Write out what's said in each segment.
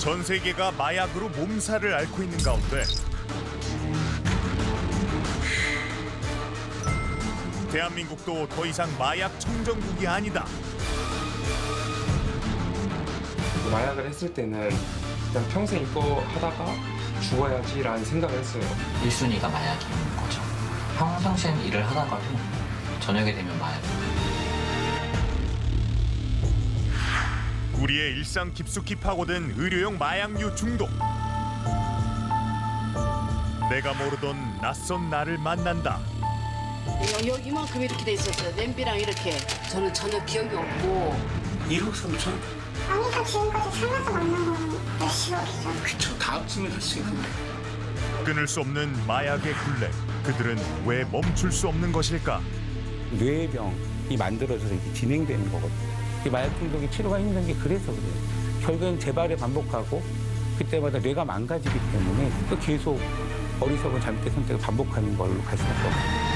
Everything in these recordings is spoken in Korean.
전 세계가 마약으로 몸살을 앓고 있는 가운데 대한민국도 더 이상 마약 청정국이 아니다. 마약을 했을 때는 그냥 평생 이거 하다가 죽어야지라는 생각을 했어요. 1순위가 마약인 거죠. 평상시엔 일을 하다가도 저녁에 되면 마약. 우리의 일상 깊숙이 파고든 의료용 마약류 중독. 내가 모르던 낯선 나를 만난다. 여- 여기 이만큼 이렇게 돼 있었어요. 냄비랑 이렇게. 저는 전혀 기억이 없고 1억 3천? 아니다 지금까지 살면서 만난 거는 몇십억이죠. 그쵸 다 합치면 훨씬 큰데 끊을 수 없는 마약의 굴레. 그들은 왜 멈출 수 없는 것일까? 뇌병이 만들어져서 이렇게 진행되는 거거든요. 이 마약 중독이 치료가 힘든 게 그래서 그래요. 결국엔 재발을 반복하고 그때마다 뇌가 망가지기 때문에 또 계속 어리석은 잘못된 선택을 반복하는 걸로 갈 수밖에 없어요.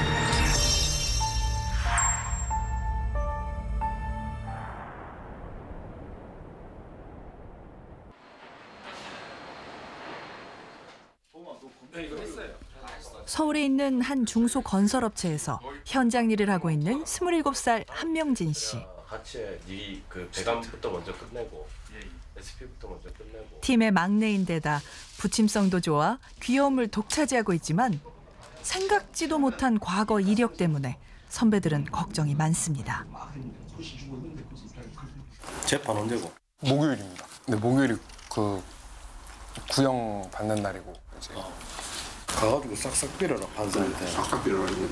서울에 있는 한 중소 건설업체에서 현장 일을 하고 있는 27살 한명진 씨. 같이 니그 배관부터 먼저 끝내고 SP부터 먼저 끝내고 팀의 막내인데다 부침성도 좋아 귀여움을 독차지하고 있지만 생각지도 못한 과거 이력 때문에 선배들은 걱정이 많습니다. 재판 언제고? 목요일입니다. 네, 목요일이 그 구형 받는 날이고 이제 가가지고 싹싹 빌어라 판사한테 싹싹 빌어가지고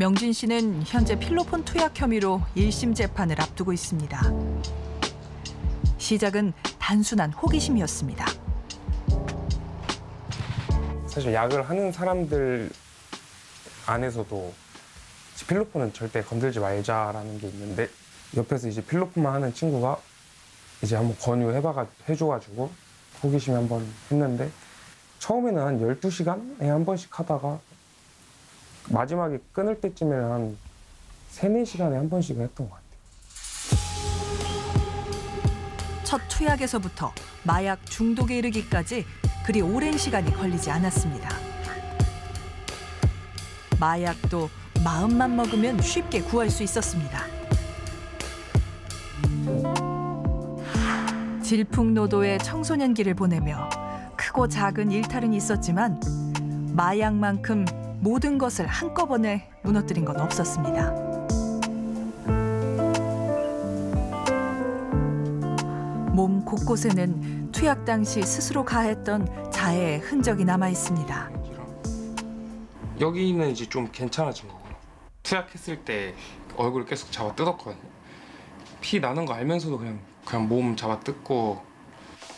명진 씨는 현재 필로폰 투약 혐의로 1심 재판을 앞두고 있습니다. 시작은 단순한 호기심이었습니다. 사실 약을 하는 사람들 안에서도 필로폰은 절대 건들지 말자라는 게 있는데 옆에서 이제 필로폰만 하는 친구가 이제 한번 권유해봐 해줘가지고 호기심에 한번 했는데 처음에는 한 12시간에 한 번씩 하다가 마지막에 끊을 때쯤에는 한 3, 4시간에 한 번씩 했던 것 같아요. 첫 투약에서부터 마약 중독에 이르기까지 그리 오랜 시간이 걸리지 않았습니다. 마약도 마음만 먹으면 쉽게 구할 수 있었습니다. 질풍노도의 청소년기를 보내며 크고 작은 일탈은 있었지만 마약만큼 모든 것을 한꺼번에 무너뜨린 건 없었습니다. 몸 곳곳에는 투약 당시 스스로 가했던 자해의 흔적이 남아 있습니다. 여기는 이제 좀 괜찮아진 거고 투약했을 때 얼굴을 계속 잡아 뜯었거든요. 피 나는 거 알면서도 그냥 그냥 몸 잡아 뜯고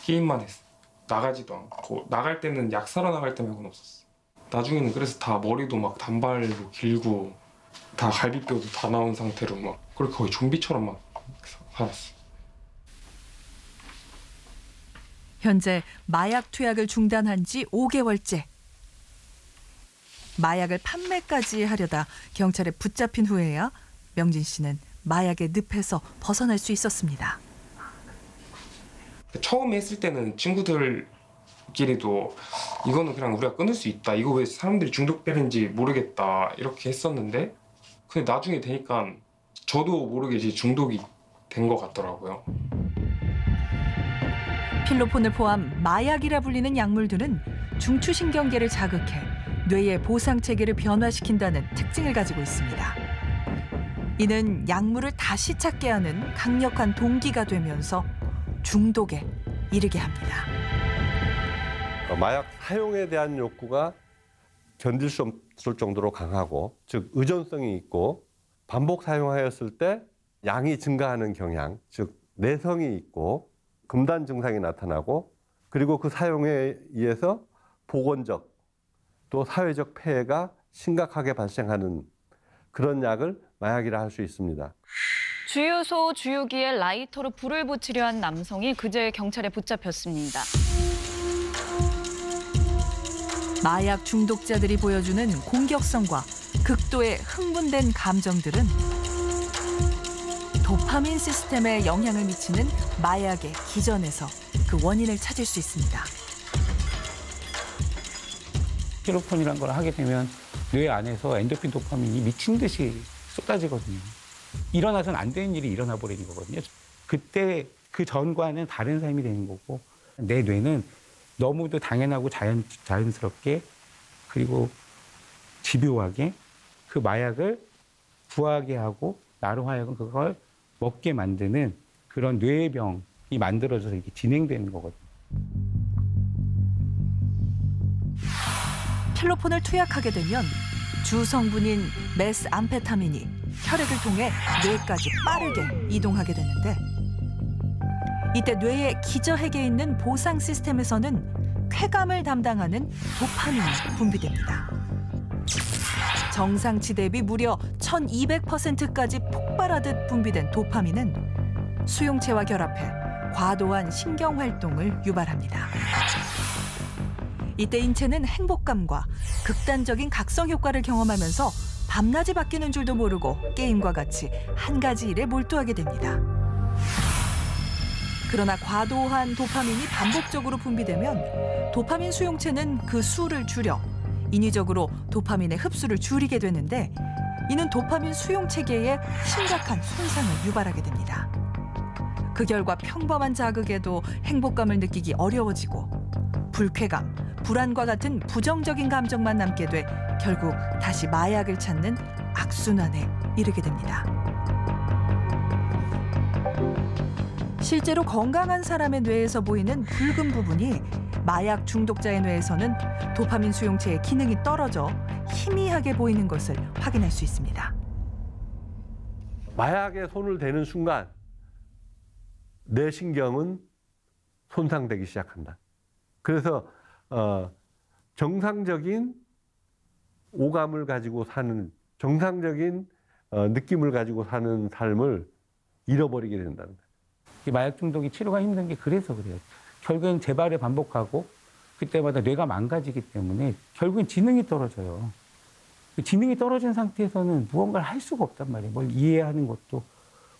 게임만 했어. 나가지도 않고 나갈 때는 약 사러 나갈 때 말고는 없었어. 나중에는 그래서 다 머리도 막 단발로 길고 다 갈비뼈도 다 나온 상태로 막 그렇게 거의 좀비처럼 막 살았어. 현재 마약 투약을 중단한 지 5개월째. 마약을 판매까지 하려다 경찰에 붙잡힌 후에야 명진 씨는 마약의 늪에서 벗어날 수 있었습니다. 처음에 했을 때는 친구들 끼리도 이거는 그냥 우리가 끊을 수 있다. 이거 왜 사람들이 중독되는지 모르겠다. 이렇게 했었는데 근데 나중에 되니까 저도 모르게 이제 중독이 된 것 같더라고요. 필로폰을 포함 마약이라 불리는 약물들은 중추신경계를 자극해 뇌의 보상 체계를 변화시킨다는 특징을 가지고 있습니다. 이는 약물을 다시 찾게 하는 강력한 동기가 되면서 중독에 이르게 합니다. 어, 마약 사용에 대한 욕구가 견딜 수 없을 정도로 강하고 즉 의존성이 있고 반복 사용하였을 때 양이 증가하는 경향 즉 내성이 있고 금단 증상이 나타나고 그리고 그 사용에 의해서 보건적 또 사회적 폐해가 심각하게 발생하는 그런 약을 마약이라 할 수 있습니다. 주유소 주유기에 라이터로 불을 붙이려 한 남성이 그제 경찰에 붙잡혔습니다. 마약 중독자들이 보여주는 공격성과 극도의 흥분된 감정들은 도파 도파민 시스템에 영향을 미치는 마약의 기전에서 그 원인을 찾을 수 있습니다. 필로폰이란 걸 하게 되면 뇌 안에서 엔도핀 도파민이 미친 듯이 쏟아지거든요. 일어나서는 안 되는 일이 일어나 버리는 거거든요. 그때 그 전과는 다른 삶이 되는 거고 내 뇌는 너무도 당연하고 자연, 자연스럽게 그리고 집요하게 그 마약을 구하게 하고 나로 하여금 그걸 먹게 만드는 그런 뇌병이 만들어져서 이렇게 진행되는 거거든요. 필로폰을 투약하게 되면 주 성분인 메스암페타민이 혈액을 통해 뇌까지 빠르게 이동하게 되는데 이때 뇌의 기저핵에 있는 보상 시스템에서는 쾌감을 담당하는 도파민이 분비됩니다. 정상치 대비 무려 1200%까지 폭발하듯 분비된 도파민은 수용체와 결합해 과도한 신경 활동을 유발합니다. 이때 인체는 행복감과 극단적인 각성 효과를 경험하면서 밤낮이 바뀌는 줄도 모르고 게임과 같이 한 가지 일에 몰두하게 됩니다. 그러나 과도한 도파민이 반복적으로 분비되면 도파민 수용체는 그 수를 줄여 인위적으로 도파민의 흡수를 줄이게 되는데 이는 도파민 수용 체계에 심각한 손상을 유발하게 됩니다. 그 결과 평범한 자극에도 행복감을 느끼기 어려워지고 불쾌감, 불안과 같은 부정적인 감정만 남게 돼 결국 다시 마약을 찾는 악순환에 이르게 됩니다. 실제로 건강한 사람의 뇌에서 보이는 붉은 부분이 마약 중독자의 뇌에서는 도파민 수용체의 기능이 떨어져 희미하게 보이는 것을 확인할 수 있습니다. 마약에 손을 대는 순간 내 신경은 손상되기 시작한다. 그래서 어, 정상적인 오감을 가지고 사는 정상적인 어, 느낌을 가지고 사는 삶을 잃어버리게 된다는 거예요. 이 마약 중독이 치료가 힘든 게 그래서 그래요. 결국엔 재발을 반복하고 그때마다 뇌가 망가지기 때문에 결국엔 지능이 떨어져요. 그 지능이 떨어진 상태에서는 무언가를 할 수가 없단 말이에요. 뭘 이해하는 것도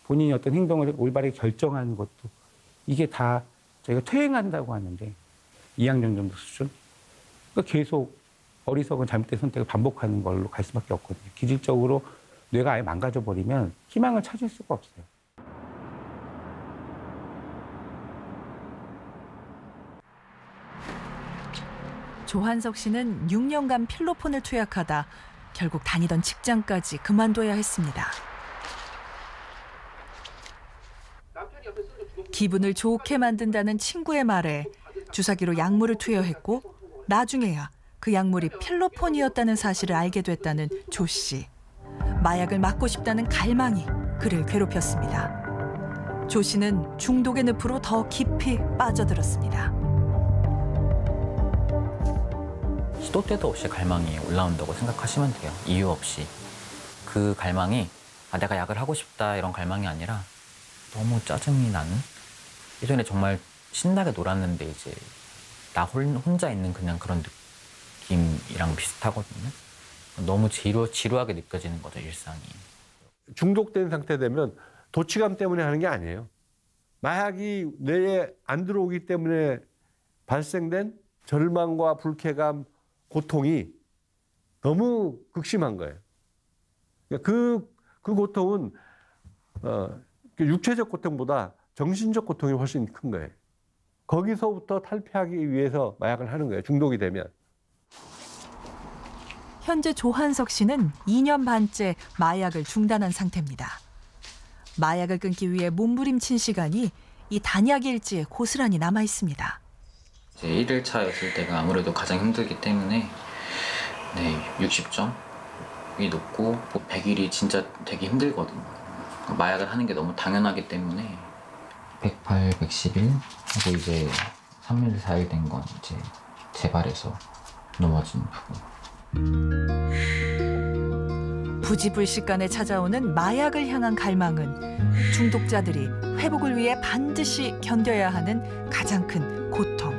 본인이 어떤 행동을 올바르게 결정하는 것도 이게 다 저희가 퇴행한다고 하는데 2학년 정도 수준. 그러니까 계속 어리석은 잘못된 선택을 반복하는 걸로 갈 수밖에 없거든요. 기질적으로 뇌가 아예 망가져 버리면 희망을 찾을 수가 없어요. 조한석 씨는 6년간 필로폰을 투약하다 결국 다니던 직장까지 그만둬야 했습니다. 기분을 좋게 만든다는 친구의 말에 주사기로 약물을 투여했고 나중에야 그 약물이 필로폰이었다는 사실을 알게 됐다는 조 씨. 마약을 막고 싶다는 갈망이 그를 괴롭혔습니다. 조 씨는 중독의 늪으로 더 깊이 빠져들었습니다. 시도 때도 없이 갈망이 올라온다고 생각하시면 돼요. 이유 없이. 그 갈망이 아, 내가 약을 하고 싶다 이런 갈망이 아니라 너무 짜증이 나는 예전에 정말 신나게 놀았는데 이제 나 홀, 혼자 있는 그냥 그런 느낌이랑 비슷하거든요. 너무 지루, 지루하게 느껴지는 거죠, 일상이. 중독된 상태 되면 도취감 때문에 하는 게 아니에요. 마약이 뇌에 안 들어오기 때문에 발생된 절망과 불쾌감, 고통이 너무 극심한 거예요. 그, 그 고통은, 어, 육체적 고통보다 정신적 고통이 훨씬 큰 거예요. 거기서부터 탈피하기 위해서 마약을 하는 거예요. 중독이 되면. 현재 조한석 씨는 2년 반째 마약을 중단한 상태입니다. 마약을 끊기 위해 몸부림친 시간이 이 단약 일지에 고스란히 남아 있습니다. 제 1일차였을 때가 아무래도 가장 힘들기 때문에 네, 60점이 높고 100일이 진짜 되게 힘들거든요. 마약을 하는 게 너무 당연하기 때문에 108, 110일 하고 이제 3일, 4일 된 건 이제 재발해서 넘어진 부분. 부지불식간에 찾아오는 마약을 향한 갈망은 중독자들이 회복을 위해 반드시 견뎌야 하는 가장 큰 고통.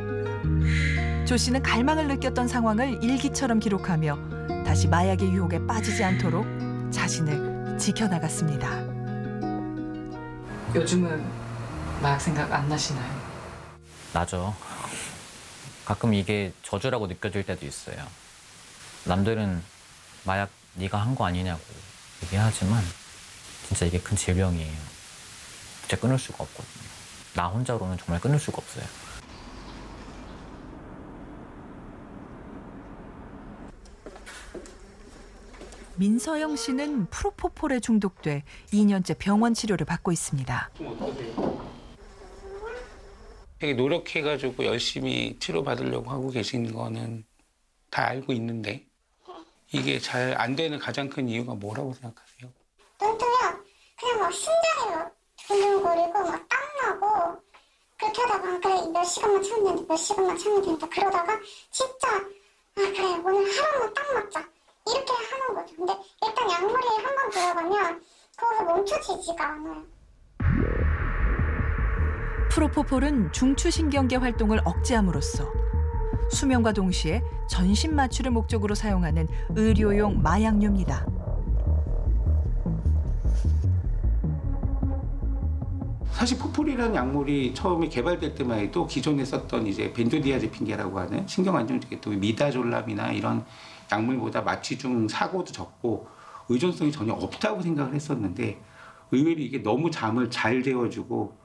조 씨는 갈망을 느꼈던 상황을 일기처럼 기록하며 다시 마약의 유혹에 빠지지 않도록 자신을 지켜나갔습니다. 요즘은 마약 생각 안 나시나요? 나죠. 가끔 이게 저주라고 느껴질 때도 있어요. 남들은 마약 네가 한 거 아니냐고 얘기하지만 진짜 이게 큰 질병이에요. 진짜 끊을 수가 없거든요. 나 혼자로는 정말 끊을 수가 없어요. 민서영 씨는 프로포폴에 중독돼 2년째 병원 치료를 받고 있습니다. 되게 노력해가지고 열심히 치료받으려고 하고 계신 거는 다 알고 있는데 이게 잘 안 되는 가장 큰 이유가 뭐라고 생각하세요? 눈 뜨면 그냥 막 심장이 막 두근거리고 막 땀나고 그렇게 하다가 그래 몇 시간만 참으면 된다 몇 시간만 참으면 된다 그러다가 진짜 아 그래 오늘 하루만 딱 맞자 이렇게 하는 거죠 근데 일단 약물이 한 번 들어가면 거기서 멈춰지지가 않아요 프로포폴은 중추신경계 활동을 억제함으로써 수면과 동시에 전신 마취를 목적으로 사용하는 의료용 마약류입니다. 사실 포폴이라는 약물이 처음에 개발될 때만 해도 기존에 썼던 이제 벤조디아제핀계라고 하는 신경안정제 또 미다졸람이나 이런 약물보다 마취 중 사고도 적고 의존성이 전혀 없다고 생각을 했었는데 의외로 이게 너무 잠을 잘 재워주고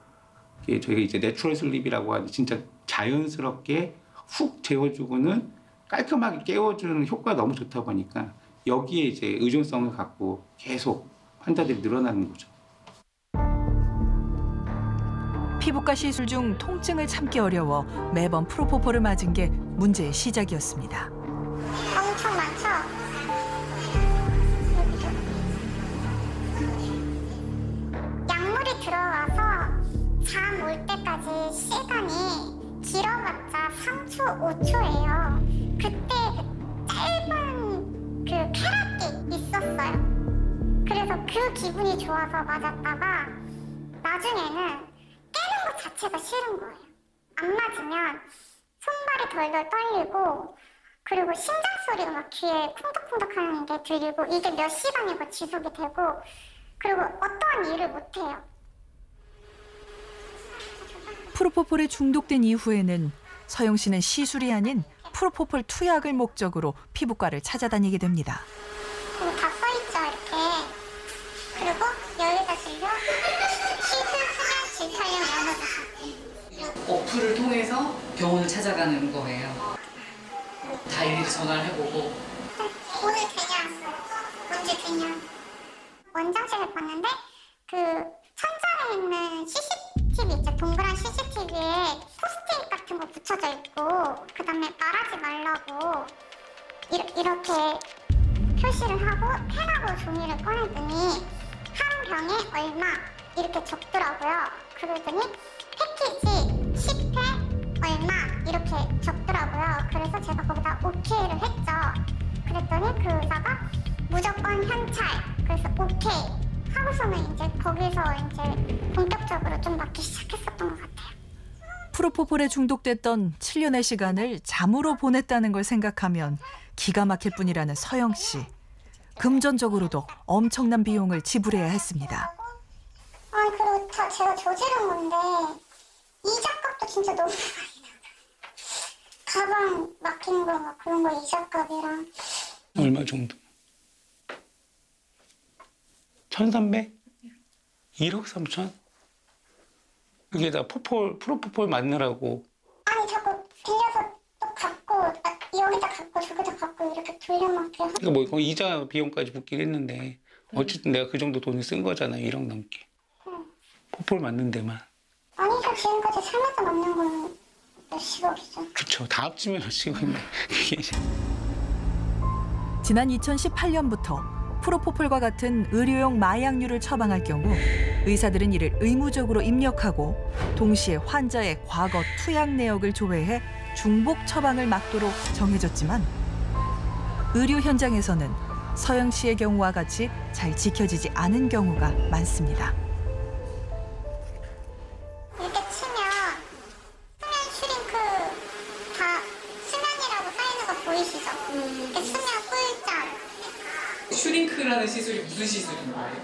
이게 저희가 이제 natural sleep이라고 하는 진짜 자연스럽게 훅 재워주고는 깔끔하게 깨워주는 효과가 너무 좋다 보니까 여기에 이제 의존성을 갖고 계속 환자들이 늘어나는 거죠. 피부과 시술 중 통증을 참기 어려워 매번 프로포폴을 맞은 게 문제의 시작이었습니다. 엄청 많죠? 약물이 들어와서 잠 올 때까지 시간이 길어봤자 3초, 5초예요. 그때 그 짧은 그 쾌락이 있었어요. 그래서 그 기분이 좋아서 맞았다가 나중에는 깨는 것 자체가 싫은 거예요. 안 맞으면 손발이 덜덜 떨리고 그리고 심장 소리가 막 귀에 쿵덕쿵덕 하는 게 들리고 이게 몇 시간이고 지속이 되고 그리고 어떠한 일을 못 해요. 프로포폴에 중독된 이후에는 서영 씨는 시술이 아닌 프로포폴 투약을 목적으로 피부과를 찾아다니게 됩니다. 다 써있죠 이렇게. 그리고 여기다 들려 시술 수면 질탄량 나눠서 어플을 통해서 병원을 찾아가는 거예요. 다 일일이 전화를 해보고. 오늘 되냐 언제 되냐. 원장실을 봤는데 그 천장에 있는 CCTV 있죠? 동그란 CCTV에 포스트잇 같은 거 붙여져 있고 그 다음에 말하지 말라고 이, 이렇게 표시를 하고 펜하고 종이를 꺼내더니 한 병에 얼마? 이렇게 적더라고요. 그러더니 패키지 10회 얼마? 이렇게 적 더라고요 그래서 제가 거기다 오케이를 했죠 그랬더니 그 의사가 무조건 현찰 그래서 오케이 하고서는 이제 거기서 이제 본격적으로 좀 맞기 시작했었던 것 같아요. 프로포폴에 중독됐던 7년의 시간을 잠으로 보냈다는 걸 생각하면 기가 막힐 뿐이라는 서영 씨. 금전적으로도 엄청난 비용을 지불해야 했습니다. 아니 그리고 다 제가 저지른 건데 이자값도 진짜 너무 많이 나 가방 막히는 거막 그런 거 이자값이랑. 얼마 정도? 1300? 1억 3천? 그게 다 포폴, 프로포폴 맞느라고. 아니 자꾸 빌려서 또 갚고 아, 여기다 갚고 저기다 갚고 이렇게 돌려막게 하고 그러니까 뭐 이자 비용까지 붙긴 했는데 어쨌든 내가 그 정도 돈을 쓴 거잖아요 1억 넘게. 포폴 맞는 데만. 아니죠 지금까지 살면서 맞는 거는 몇십억이죠. 그쵸 다 합치면 몇십억인데 그게 지난 2018년부터 프로포폴과 같은 의료용 마약류를 처방할 경우 의사들은 이를 의무적으로 입력하고 동시에 환자의 과거 투약 내역을 조회해 중복 처방을 막도록 정해졌지만 의료 현장에서는 서영 씨의 경우와 같이 잘 지켜지지 않은 경우가 많습니다. 시술하는 시술이 무슨 시술인 거예요?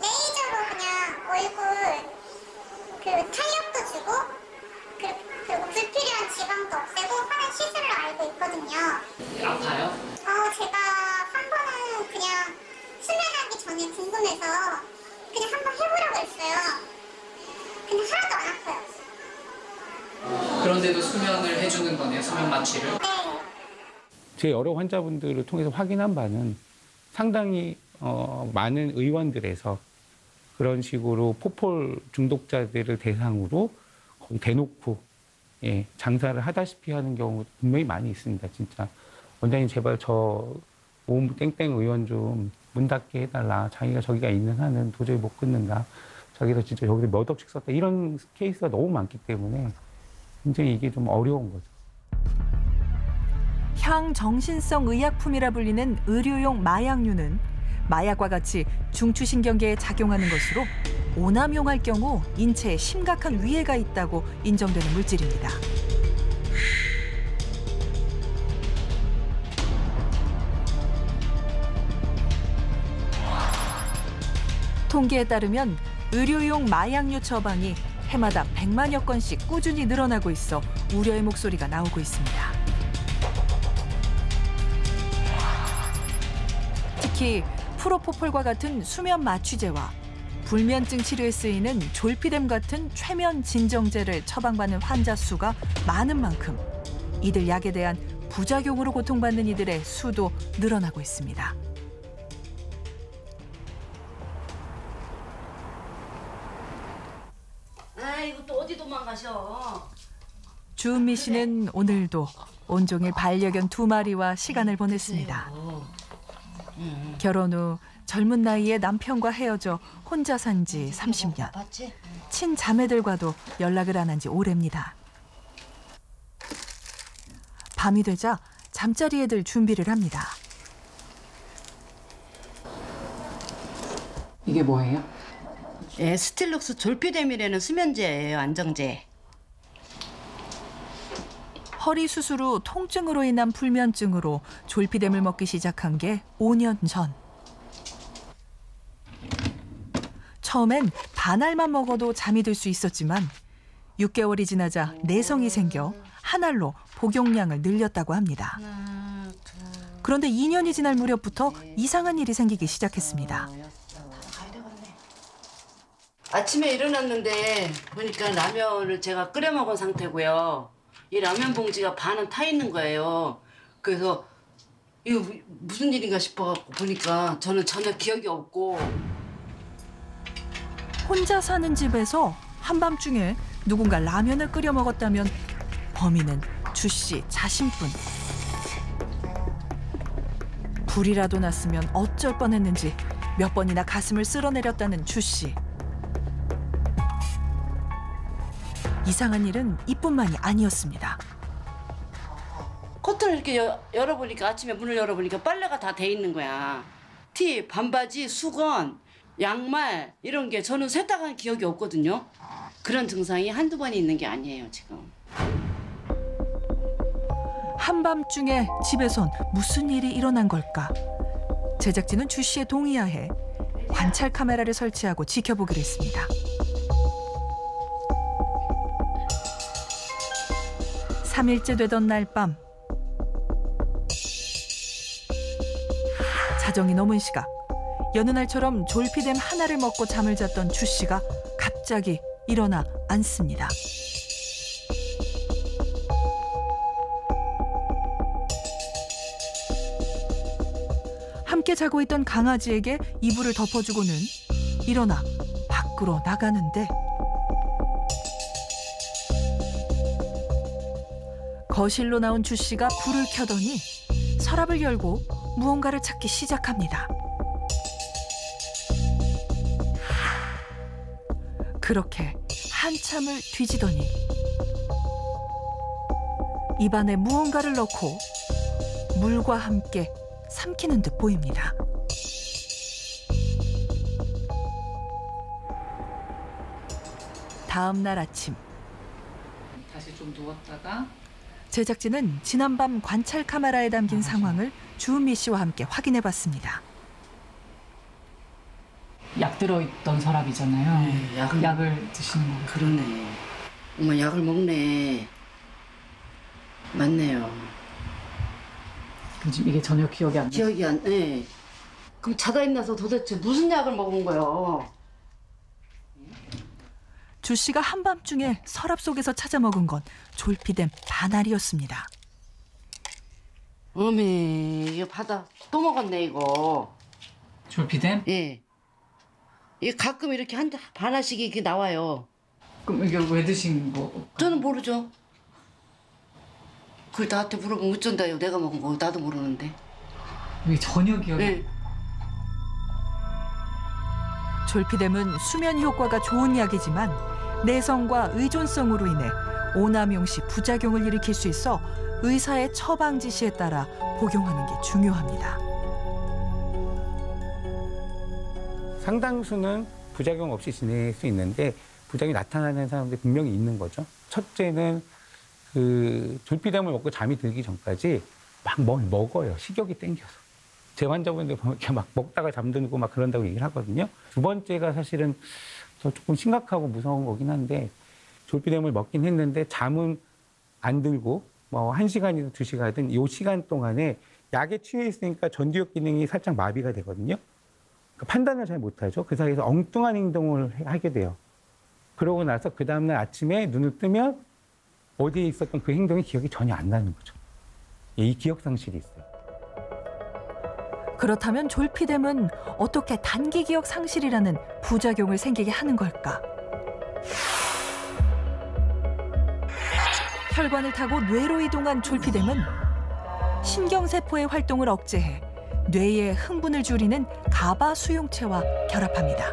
레이저로 그냥 얼굴 그 탄력도 주고 그리고 불필요한 지방도 없애고 하는 시술로 알고 있거든요. 아파요? 어, 제가 한 번은 그냥 수면하기 전에 궁금해서 그냥 한번 해보려고 했어요. 근데 하나도 안 아파요. 그런데도 수면을 해주는 거네요, 수면 마취를. 네. 제 여러 환자분들을 통해서 확인한 바는 상당히 어, 많은 의원들에서 그런 식으로 포폴 중독자들을 대상으로 대놓고 예, 장사를 하다시피 하는 경우 분명히 많이 있습니다. 진짜 원장님 제발 저 오은부 땡땡 의원 좀 문 닫게 해달라. 자기가 저기가 있는 한은 도저히 못 끊는다. 자기도 진짜 여기서 몇 억씩 썼다. 이런 케이스가 너무 많기 때문에 굉장히 이게 좀 어려운 거죠. 향정신성 의약품이라 불리는 의료용 마약류는 마약과 같이 중추신경계에 작용하는 것으로 오남용할 경우 인체에 심각한 위해가 있다고 인정되는 물질입니다. 통계에 따르면 의료용 마약류 처방이 해마다 100만여 건씩 꾸준히 늘어나고 있어 우려의 목소리가 나오고 있습니다. 특히 프로포폴과 같은 수면 마취제와 불면증 치료에 쓰이는 졸피뎀 같은 최면 진정제를 처방받는 환자 수가 많은 만큼 이들 약에 대한 부작용으로 고통받는 이들의 수도 늘어나고 있습니다. 아이고 또 어디 도망가셔? 주은미 씨는 오늘도 온종일 반려견 두 마리와 시간을 보냈습니다. 결혼 후 젊은 나이에 남편과 헤어져 혼자 산 지 30년. 친자매들과도 연락을 안 한 지 오래입니다. 밤이 되자 잠자리에 들 준비를 합니다. 이게 뭐예요? 예, 스틸녹스 졸피뎀이라는 수면제예요, 안정제. 허리 수술 후 통증으로 인한 불면증으로 졸피뎀을 먹기 시작한 게 5년 전. 처음엔 반알만 먹어도 잠이 들 수 있었지만 6개월이 지나자 내성이 생겨 한 알로 복용량을 늘렸다고 합니다. 그런데 2년이 지날 무렵부터 이상한 일이 생기기 시작했습니다. 아침에 일어났는데 보니까 라면을 제가 끓여 먹은 상태고요. 이 라면 봉지가 반은 타 있는 거예요. 그래서 이거 무슨 일인가 싶어갖고 보니까 저는 전혀 기억이 없고 혼자 사는 집에서 한밤중에 누군가 라면을 끓여 먹었다면 범인은 주씨 자신뿐. 불이라도 났으면 어쩔 뻔했는지 몇 번이나 가슴을 쓸어내렸다는 주 씨. 이상한 일은 이뿐만이 아니었습니다. 커튼을 이렇게 여, 열어보니까 아침에 문을 열어보니까 빨래가 다 돼 있는 거야. 티, 반바지, 수건, 양말 이런 게 저는 세탁한 기억이 없거든요. 그런 증상이 한두 번이 있는 게 아니에요, 지금. 한밤중에 집에선 무슨 일이 일어난 걸까? 제작진은 주 씨의 동의하에 관찰 카메라를 설치하고 지켜보기로 했습니다. 삼일째 되던 날 밤 자정이 넘은 시각 여느 날처럼 졸피뎀 하나를 먹고 잠을 잤던 주 씨가 갑자기 일어나 앉습니다. 함께 자고 있던 강아지에게 이불을 덮어주고는 일어나 밖으로 나가는데 거실로 나온 주 씨가 불을 켜더니 서랍을 열고 무언가를 찾기 시작합니다. 그렇게 한참을 뒤지더니 입안에 무언가를 넣고 물과 함께 삼키는 듯 보입니다. 다음 날 아침 다시 좀 누웠다가 제작진은 지난밤 관찰 카메라에 담긴 상황을 주은미 씨와 함께 확인해 봤습니다. 약 들어있던 서랍이잖아요. 네, 약을- 약을 드시는 거. 그러네. 어머, 약을 먹네. 맞네요. 지금 이게 전혀 기억이 안 나요. 기억이 안, 네. 그럼 자다 일어나서 도대체 무슨 약을 먹은 거예요? 주 씨가 한밤중에 서랍 속에서 찾아 먹은 건 졸피뎀 반알이었습니다. 어메 이거 받아 또 먹었네 이거. 졸피뎀? 예. 이게 가끔 이렇게 한 반알씩 이렇게 나와요. 그럼 이게 왜 드신 거? 저는 모르죠. 그걸 나한테 물어보면 어쩐다요. 내가 먹은 거 나도 모르는데. 왜 전혀 기억이 예. 졸피뎀은 수면 효과가 좋은 약이지만 내성과 의존성으로 인해 오남용 시 부작용을 일으킬 수 있어 의사의 처방 지시에 따라 복용하는 게 중요합니다. 상당수는 부작용 없이 지낼 수 있는데 부작용이 나타나는 사람들이 분명히 있는 거죠. 첫째는 그 졸피뎀을 먹고 잠이 들기 전까지 막 뭘 먹어요. 식욕이 땡겨서. 제 환자분들 보면 막 먹다가 잠들고 막 그런다고 얘기를 하거든요. 두 번째가 사실은 더 조금 심각하고 무서운 거긴 한데 졸피뎀을 먹긴 했는데 잠은 안 들고 뭐한 시간이든 두 시간이든 이 시간 동안에 약에 취해 있으니까 전두엽 기능이 살짝 마비가 되거든요. 그러니까 판단을 잘 못하죠. 그 사이에서 엉뚱한 행동을 해- 하게 돼요. 그러고 나서 그 다음날 아침에 눈을 뜨면 어디에 있었던 그 행동이 기억이 전혀 안 나는 거죠. 이 기억 상실이 있어요. 그렇다면 졸피뎀은 어떻게 단기 기억 상실이라는 부작용을 생기게 하는 걸까? 혈관을 타고 뇌로 이동한 졸피뎀은 신경세포의 활동을 억제해 뇌의 흥분을 줄이는 가바 수용체와 결합합니다.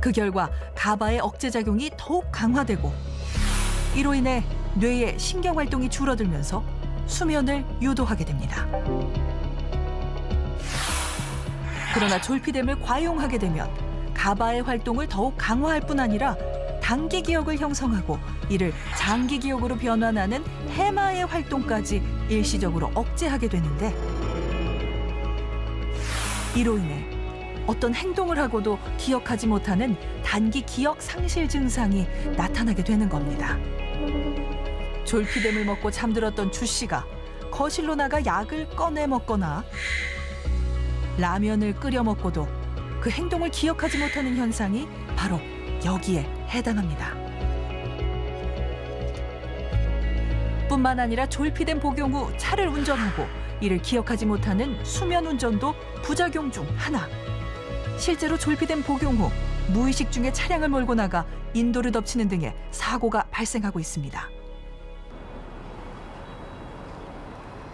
그 결과 가바의 억제 작용이 더욱 강화되고 이로 인해 뇌의 신경 활동이 줄어들면서 수면을 유도하게 됩니다. 그러나 졸피뎀을 과용하게 되면 가바의 활동을 더욱 강화할 뿐 아니라 단기 기억을 형성하고 이를 장기 기억으로 변환하는 해마의 활동까지 일시적으로 억제하게 되는데 이로 인해 어떤 행동을 하고도 기억하지 못하는 단기 기억 상실 증상이 나타나게 되는 겁니다. 졸피뎀을 먹고 잠들었던 주 씨가 거실로 나가 약을 꺼내 먹거나 라면을 끓여 먹고도 그 행동을 기억하지 못하는 현상이 바로 여기에 해당합니다. 뿐만 아니라 졸피뎀 복용 후 차를 운전하고 이를 기억하지 못하는 수면 운전도 부작용 중 하나. 실제로 졸피뎀 복용 후 무의식 중에 차량을 몰고 나가 인도를 덮치는 등의 사고가 발생하고 있습니다.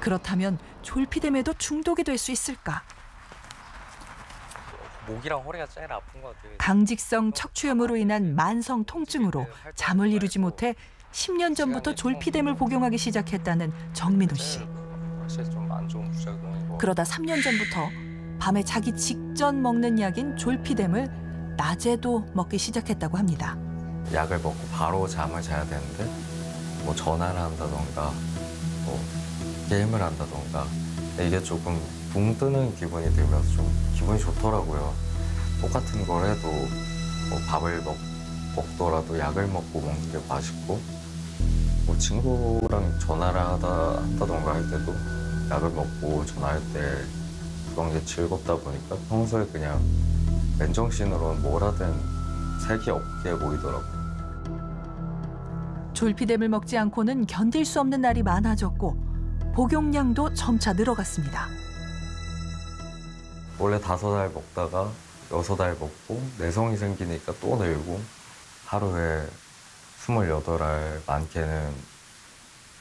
그렇다면 졸피뎀에도 중독이 될 수 있을까? 목이랑 허리가 제일 아픈 것 같아요. 강직성 척추염으로 인한 만성 통증으로 잠을 이루지 못해 10년 전부터 졸피뎀을 복용하기 시작했다는 정민호 씨. 부작용이고. 그러다 3년 전부터 밤에 자기 직전 먹는 약인 졸피뎀을 낮에도 먹기 시작했다고 합니다. 약을 먹고 바로 잠을 자야 되는데 뭐 전화를 한다던가 뭐 게임을 한다던가 이게 조금 붕 뜨는 기분이 들면서 좀 기분이 좋더라고요. 똑같은 걸 해도 뭐 밥을 먹, 먹더라도 약을 먹고 먹는 게 맛있고 뭐 친구랑 전화를 하다, 한다던가 할 때도 약을 먹고 전화할 때 그런 게 즐겁다 보니까 평소에 그냥 맨정신으로는 뭘 하든 색이 없게 보이더라고요. 졸피뎀을 먹지 않고는 견딜 수 없는 날이 많아졌고 복용량도 점차 늘어갔습니다. 원래 다섯 알 먹다가 여섯 알 먹고 내성이 생기니까 또 늘고 하루에 스물여덟 알 많게는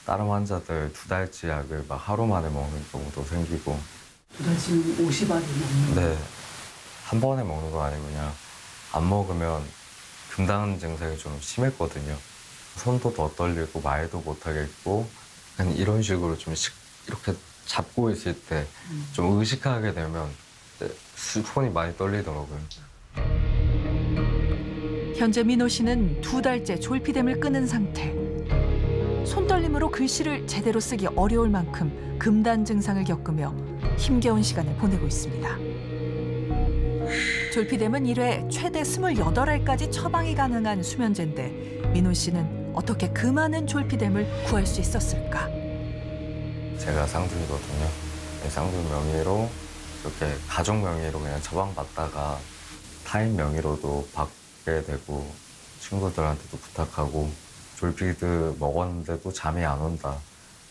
다른 환자들 두 달치 약을 막 하루 만에 먹는 경우도 생기고 나 지금 50알이 넘는 네. 한 번에 먹는 거 아니고 그냥 안 먹으면 금단 증상이 좀 심했거든요. 손도 더 떨리고 말도 못 하겠고 그냥 이런 식으로 좀 식- 이렇게 잡고 있을 때 좀 의식하게 되면 손이 많이 떨리더라고요. 현재 민호 씨는 두 달째 졸피뎀을 끊은 상태. 손떨림으로 글씨를 제대로 쓰기 어려울 만큼 금단 증상을 겪으며 힘겨운 시간을 보내고 있습니다. 졸피뎀은 1회 최대 28알까지 처방이 가능한 수면제인데 민호 씨는 어떻게 그 많은 졸피뎀을 구할 수 있었을까? 제가 쌍둥이거든요. 네, 쌍둥이 명의로 이렇게 가족 명의로 그냥 처방받다가 타인 명의로도 받게 되고 친구들한테도 부탁하고 졸피드 먹었는데도 잠이 안 온다.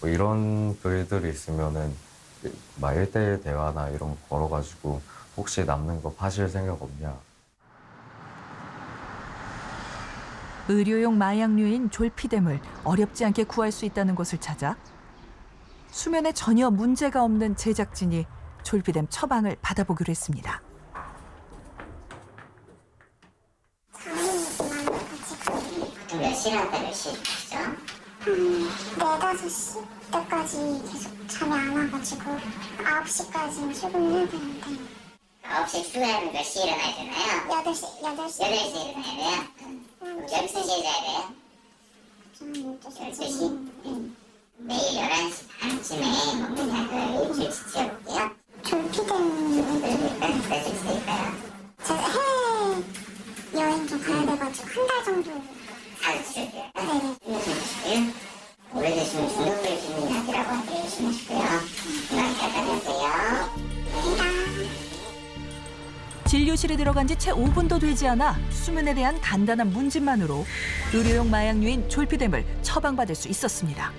뭐 이런 글들이 있으면은 막 1대1 대화나 이런 거 걸어가지고 혹시 남는 거 파실 생각 없냐. 의료용 마약류인 졸피뎀을 어렵지 않게 구할 수 있다는 곳을 찾아 수면에 전혀 문제가 없는 제작진이 졸피뎀 처방을 받아보기로 했습니다. 몇 시간대 몇 시에 주죠? 음, 4, 5시 때까지 계속 잠이 안 와가지고 9시까지는 출근해야 되는데 9시 출근하면 몇 시에 일어나야 되나요? 8시, 8시 8시에 일어나야 돼요? 그럼 12시에 자야 돼요? 12시? 들어간 지 채 5분도 되지 않아 수면에 대한 간단한 문진만으로 의료용 마약류인 졸피뎀을 처방받을 수 있었습니다.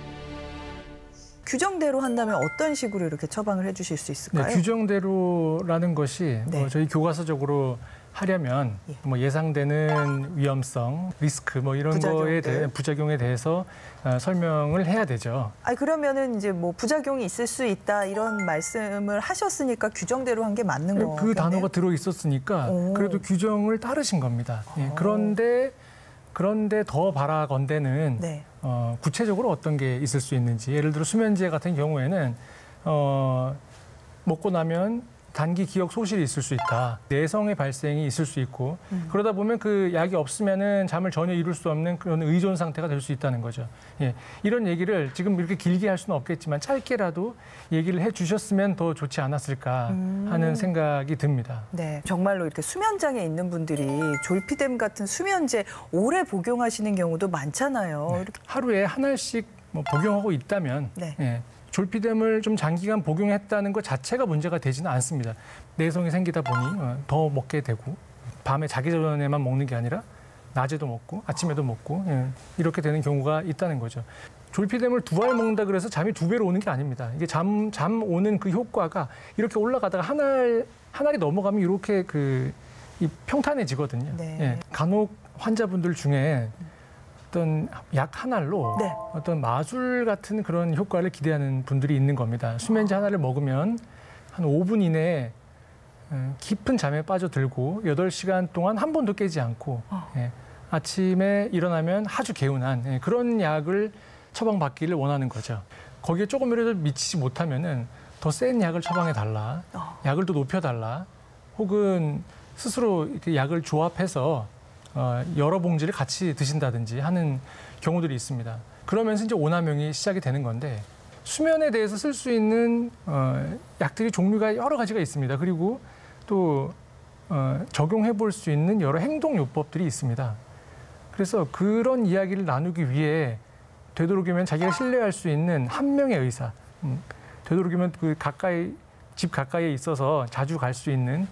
규정대로 한다면 어떤 식으로 이렇게 처방을 해주실 수 있을까요? 네, 규정대로라는 것이 뭐 저희 교과서적으로 하려면 뭐 예상되는 위험성, 리스크 뭐 이런 거에. 대해 부작용에 대해서 어, 설명을 해야 되죠. 아니 그러면은 이제 뭐 부작용이 있을 수 있다 이런 말씀을 하셨으니까 규정대로 한 게 맞는 거. 그 단어가 들어 있었으니까 그래도 규정을 따르신 겁니다. 예, 그런데 그런데 더 바라건대는 네. 어, 구체적으로 어떤 게 있을 수 있는지 예를 들어 수면제 같은 경우에는 어, 먹고 나면 단기 기억 소실이 있을 수 있다. 내성의 발생이 있을 수 있고 그러다 보면 그 약이 없으면은 잠을 전혀 이룰 수 없는 그런 의존 상태가 될 수 있다는 거죠. 예. 이런 얘기를 지금 이렇게 길게 할 수는 없겠지만 짧게라도 얘기를 해 주셨으면 더 좋지 않았을까 하는 생각이 듭니다. 네, 정말로 이렇게 수면 장애 있는 분들이 졸피뎀 같은 수면제 오래 복용하시는 경우도 많잖아요. 이렇게 하루에 한 알씩 뭐 복용하고 있다면 네. 예, 졸피뎀을 좀 장기간 복용했다는 것 자체가 문제가 되지는 않습니다. 내성이 생기다 보니 어, 더 먹게 되고 밤에 자기 전에만 먹는 게 아니라 낮에도 먹고 아침에도 먹고 예, 이렇게 되는 경우가 있다는 거죠. 졸피뎀을 두 알 먹는다 그래서 잠이 두 배로 오는 게 아닙니다. 이게 잠, 잠 오는 그 효과가 이렇게 올라가다가 한 알, 한 알이 넘어가면 이렇게 그, 이 평탄해지거든요. 네. 예, 간혹 환자분들 중에 어떤 약 한 알로 네. 어떤 마술 같은 그런 효과를 기대하는 분들이 있는 겁니다. 수면제 하나를 먹으면 한 5분 이내에 음, 깊은 잠에 빠져들고 8시간 동안 한 번도 깨지 않고 예, 아침에 일어나면 아주 개운한 예, 그런 약을 처방받기를 원하는 거죠. 거기에 조금이라도 미치지 못하면은 더 센 약을 처방해 달라. 약을 더 높여 달라. 혹은 스스로 이렇게 약을 조합해서 어, 여러 봉지를 같이 드신다든지 하는 경우들이 있습니다. 그러면서 이제 오남용이 시작이 되는 건데 수면에 대해서 쓸 수 있는 어, 약들이 종류가 여러 가지가 있습니다. 그리고 또 어, 적용해 볼 수 있는 여러 행동 요법들이 있습니다. 그래서 그런 이야기를 나누기 위해 되도록이면 자기가 신뢰할 수 있는 한 명의 의사, 음, 되도록이면 그 가까이 집 가까이에 있어서 자주 갈 수 있는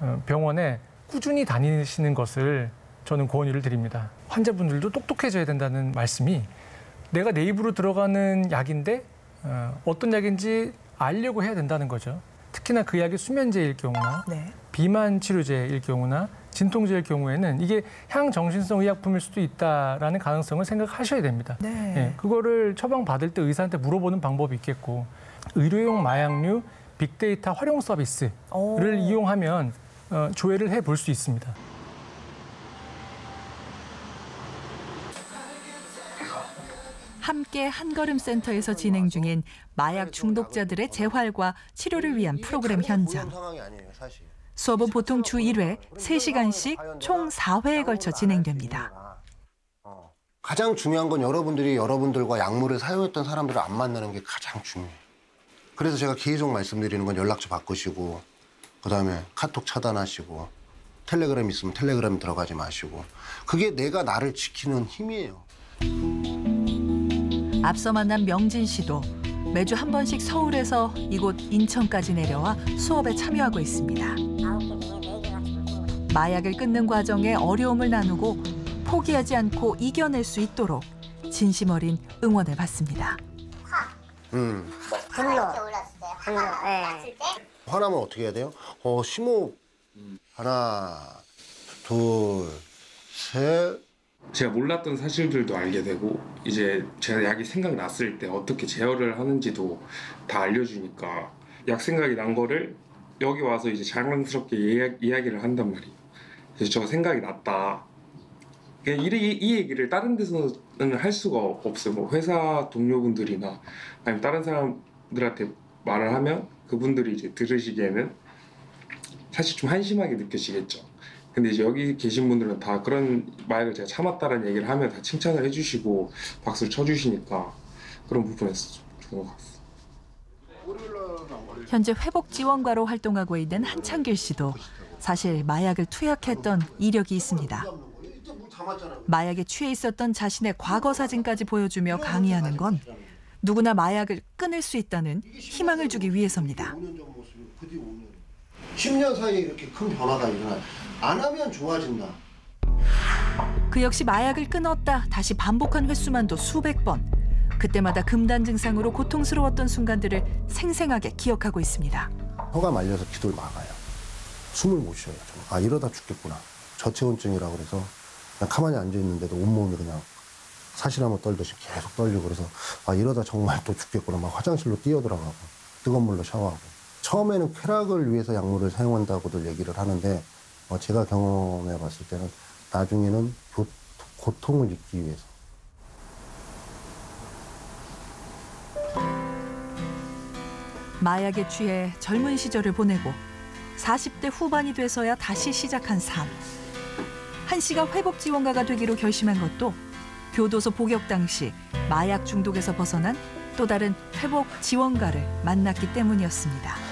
어, 병원에 꾸준히 다니시는 것을 저는 고언을 드립니다. 환자분들도 똑똑해져야 된다는 말씀이 내가 내 입으로 들어가는 약인데 어, 어떤 약인지 알려고 해야 된다는 거죠. 특히나 그 약이 수면제일 경우나 네. 비만 치료제일 경우나 진통제일 경우에는 이게 향정신성 의약품일 수도 있다라는 가능성을 생각하셔야 됩니다. 네. 예, 그거를 처방 받을 때 의사한테 물어보는 방법이 있겠고 의료용 마약류 빅데이터 활용 서비스를 오. 이용하면 어, 조회를 해볼 수 있습니다. 함께 한걸음 센터에서 진행 중인 마약 중독자들의 재활과 치료를 위한 프로그램 현장. 수업은 보통 주 1회, 3시간씩 총 4회에 걸쳐 진행됩니다. 가장 중요한 건 여러분들이 여러분들과 약물을 사용했던 사람들을 안 만나는 게 가장 중요해요. 그래서 제가 계속 말씀드리는 건 연락처 바꾸시고 그다음에 카톡 차단하시고 텔레그램 있으면 텔레그램 들어가지 마시고 그게 내가 나를 지키는 힘이에요. 앞서 만난 명진 씨도 매주 한 번씩 서울에서 이곳 인천까지 내려와 수업에 참여하고 있습니다. 마약을 끊는 과정에 어려움을 나누고 포기하지 않고 이겨낼 수 있도록 진심 어린 응원을 받습니다. 음. 불로. 불로. 예. 화나면 어떻게 해야 돼요? 어, 심호흡. 하나, 둘, 셋. 제가 몰랐던 사실들도 알게 되고 이제 제가 약이 생각났을 때 어떻게 제어를 하는지도 다 알려주니까 약 생각이 난 거를 여기 와서 이제 자랑스럽게 이야, 이야 기를 한단 말이에요. 그래서 저 생각이 났다. 이, 이 얘기를 다른 데서는 할 수가 없어요. 뭐 회사 동료분들이나 아니면 다른 사람들한테 말을 하면 그분들이 이제 들으시기에는 사실 좀 한심하게 느껴지겠죠. 근데 이제 여기 계신 분들은 다 그런 마약을 제가 참았다라는 얘기를 하면 다 칭찬을 해주시고 박수를 쳐주시니까 그런 부분에서 좀 좋은 것 같습니다. 현재 회복 지원가로 활동하고 있는 한창길 씨도 사실 마약을 투약했던 이력이 있습니다. 마약에 취해 있었던 자신의 과거 사진까지 보여주며 강의하는 건 누구나 마약을 끊을 수 있다는 희망을 주기 위해서입니다. 10년 사이에 이렇게 큰 변화가 일어나. 안 하면 좋아진다. 그 역시 마약을 끊었다 다시 반복한 횟수만도 수백 번. 그때마다 금단 증상으로 고통스러웠던 순간들을 생생하게 기억하고 있습니다. 혀가 말려서 기도를 막아요. 숨을 못 쉬어요. 아 이러다 죽겠구나. 저체온증이라고 그래서 그냥 가만히 앉아 있는데도 온몸이 그냥 사실함을 떨듯이 계속 떨리고 그래서 아 이러다 정말 또 죽겠구나. 막 화장실로 뛰어들어가고 뜨거운 물로 샤워하고 처음에는 쾌락을 위해서 약물을 사용한다고들 얘기를 하는데 어, 제가 경험해 봤을 때는 나중에는 고, 고통을 잊기 위해서 마약에 취해 젊은 시절을 보내고 40대 후반이 돼서야 다시 시작한 삶. 한 씨가 회복 지원가가 되기로 결심한 것도 교도소 복역 당시 마약 중독에서 벗어난 또 다른 회복 지원가를 만났기 때문이었습니다.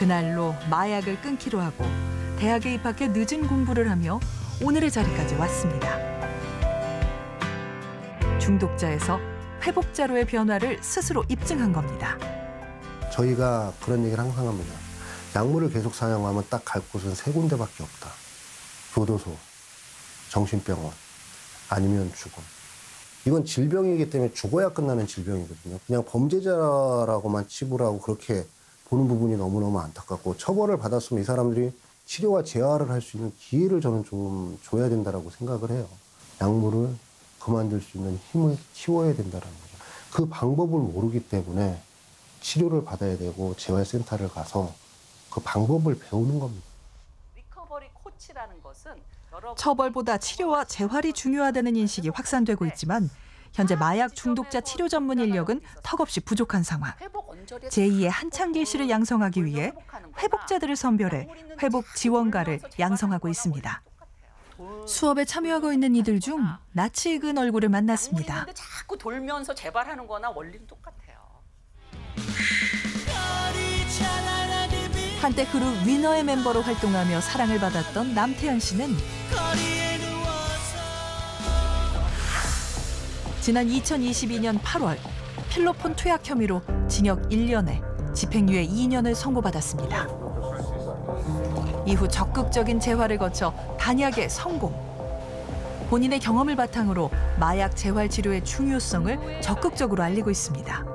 그날로 마약을 끊기로 하고 대학에 입학해 늦은 공부를 하며 오늘의 자리까지 왔습니다. 중독자에서 회복자로의 변화를 스스로 입증한 겁니다. 저희가 그런 얘기를 항상 합니다. 약물을 계속 사용하면 딱 갈 곳은 세 군데밖에 없다. 교도소, 정신병원, 아니면 죽음. 이건 질병이기 때문에 죽어야 끝나는 질병이거든요. 그냥 범죄자라고만 치부를 하고 그렇게 보는 부분이 너무너무 안타깝고 처벌을 받았으면 이 사람들이 치료와 재활을 할 수 있는 기회를 저는 좀 줘야 된다라고 생각을 해요. 약물을 그만둘 수 있는 힘을 키워야 된다는 거죠. 그 방법을 모르기 때문에 치료를 받아야 되고 재활센터를 가서 그 방법을 배우는 겁니다. recovery 코치라는 것은 처벌보다 치료와 재활이 중요하다는 인식이 확산되고 있지만 현재 마약 중독자 치료 전문 인력은 턱없이 부족한 상황. 제2의 한창길 씨를 양성하기 위해 회복자들을 선별해 회복 지원가를 양성하고 있습니다. 수업에 참여하고 있는 이들 중 낯이 익은 얼굴을 만났습니다. 자꾸 돌면서 재발하는 거나 원리는 똑같아요. 한때 그룹 위너의 멤버로 활동하며 사랑을 받았던 남태현 씨는 지난 2022년 8월 필로폰 투약 혐의로 징역 1년에 집행유예 2년을 선고받았습니다. 이후 적극적인 재활을 거쳐 단약에 성공. 본인의 경험을 바탕으로 마약 재활 치료의 중요성을 적극적으로 알리고 있습니다.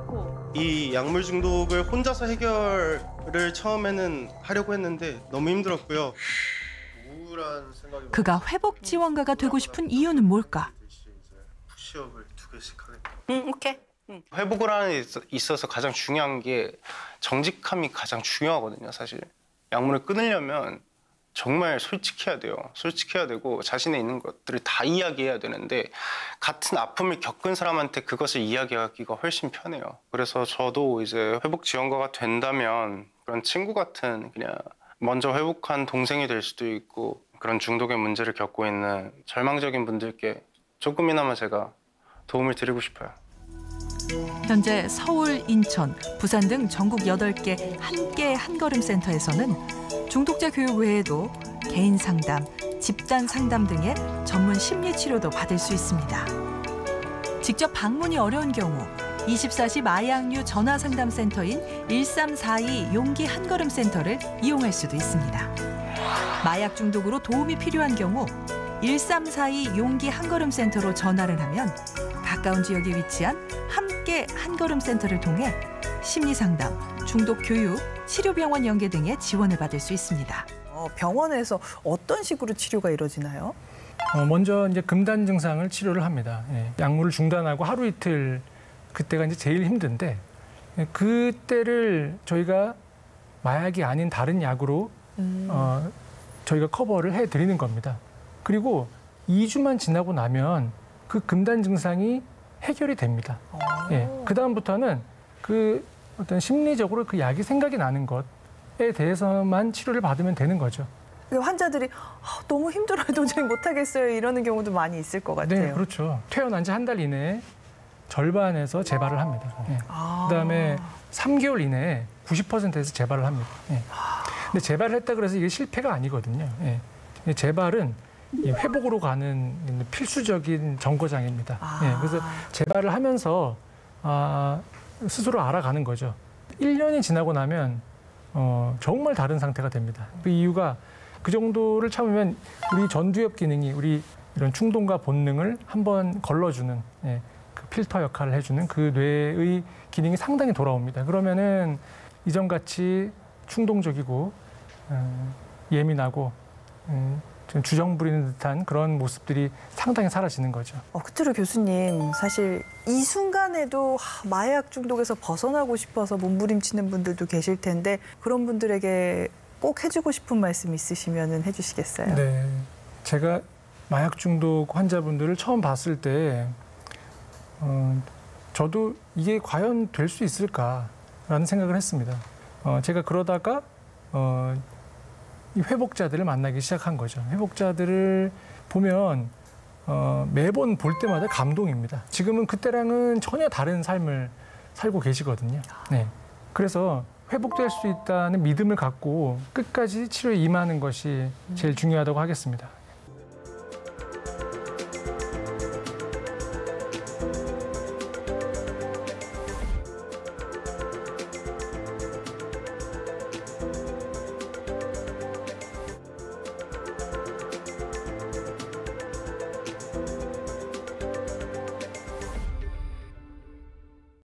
이 약물 중독을 혼자서 해결을 처음에는 하려고 했는데 너무 힘들었고요. 그가 회복 지원가가 되고 싶은 이유는 뭘까? 푸시업을 두 개씩 하겠다. 응, 오케이. 회복을 하는 데 있어- 있어서 가장 중요한 게 정직함이 가장 중요하거든요, 사실. 약물을 끊으려면 정말 솔직해야 돼요. 솔직해야 되고 자신에 있는 것들을 다 이야기해야 되는데 같은 아픔을 겪은 사람한테 그것을 이야기하기가 훨씬 편해요. 그래서 저도 이제 회복 지원가가 된다면 그런 친구 같은 그냥 먼저 회복한 동생이 될 수도 있고 그런 중독의 문제를 겪고 있는 절망적인 분들께 조금이나마 제가 도움을 드리고 싶어요. 현재 서울, 인천, 부산 등 전국 8개 함께 한걸음 센터에서는 중독자 교육 외에도 개인 상담, 집단 상담 등의 전문 심리 치료도 받을 수 있습니다. 직접 방문이 어려운 경우 24시 마약류 전화 상담 센터인 1342 용기 한걸음 센터를 이용할 수도 있습니다. 마약 중독으로 도움이 필요한 경우 1342 용기 한걸음 센터로 전화를 하면 가까운 지역에 위치한 함께 한걸음 센터를 통해 심리 상담, 중독 교육, 치료 병원 연계 등의 지원을 받을 수 있습니다. 어, 병원에서 어떤 식으로 치료가 이루어지나요? 어, 먼저 이제 금단 증상을 치료를 합니다. 예, 약물을 중단하고 하루 이틀 그때가 이제 제일 힘든데 예, 그때를 저희가 마약이 아닌 다른 약으로 음. 어, 저희가 커버를 해 드리는 겁니다. 그리고 2주만 지나고 나면 그 금단 증상이 해결이 됩니다. 예, 그 다음부터는 그 어떤 심리적으로 그 약이 생각이 나는 것에 대해서만 치료를 받으면 되는 거죠. 그 환자들이 아, 너무 힘들어요, 도저히 못하겠어요 이러는 경우도 많이 있을 것 같아요. 네, 그렇죠. 퇴원한 지 한 달 이내에 절반에서 재발을 합니다. 예. 아. 그다음에 3개월 이내에 90%에서 재발을 합니다. 예. 근데 재발을 했다 그래서 이게 실패가 아니거든요. 예. 이 재발은 이 회복으로 가는 필수적인 정거장입니다. 예. 그래서 재발을 하면서 아, 스스로 알아가는 거죠. 1년이 지나고 나면 어, 정말 다른 상태가 됩니다. 그 이유가 그 정도를 참으면 우리 전두엽 기능이 우리 이런 충동과 본능을 한번 걸러주는 예, 그 필터 역할을 해주는 그 뇌의 기능이 상당히 돌아옵니다. 그러면은 이전같이 충동적이고 음, 예민하고 음, 좀 주정 부리는 듯한 그런 모습들이 상당히 사라지는 거죠. 어, 끝으로 교수님 사실 이 순간에도 하, 마약 중독에서 벗어나고 싶어서 몸부림치는 분들도 계실 텐데 그런 분들에게 꼭 해주고 싶은 말씀 있으시면 해주시겠어요? 네. 제가 마약 중독 환자분들을 처음 봤을 때, 어, 저도 이게 과연 될 수 있을까라는 생각을 했습니다. 어, 제가 그러다가, 어, 이 회복자들을 만나기 시작한 거죠. 회복자들을 보면, 어, 매번 볼 때마다 감동입니다. 지금은 그때랑은 전혀 다른 삶을 살고 계시거든요. 네. 그래서 회복될 수 있다는 믿음을 갖고 끝까지 치료에 임하는 것이 제일 중요하다고 하겠습니다.